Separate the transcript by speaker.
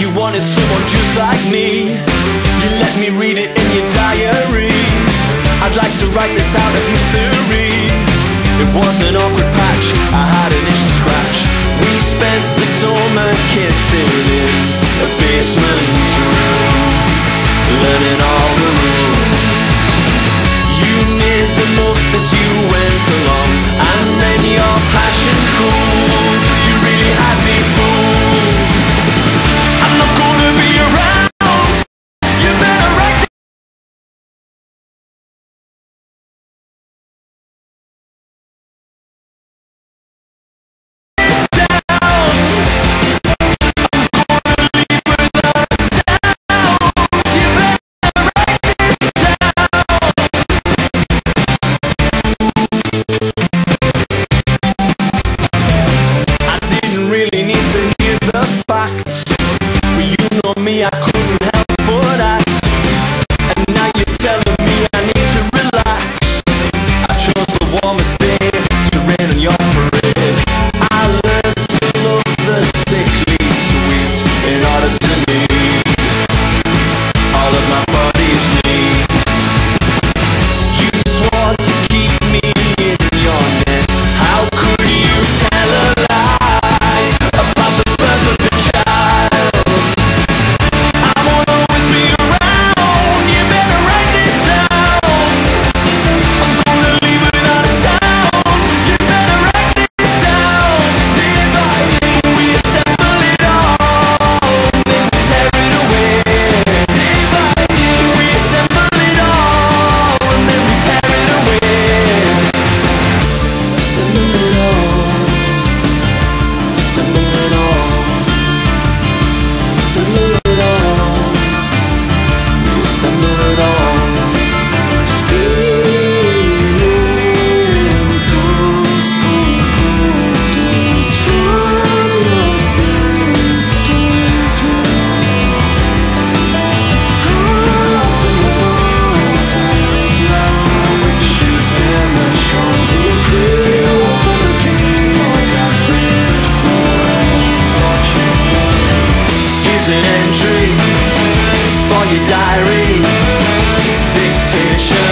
Speaker 1: you wanted someone just like me. You let me read it in your diary. I'd like to write this out of history. It was an awkward patch, I had an itch to scratch. We spent the summer your diary. Dictation.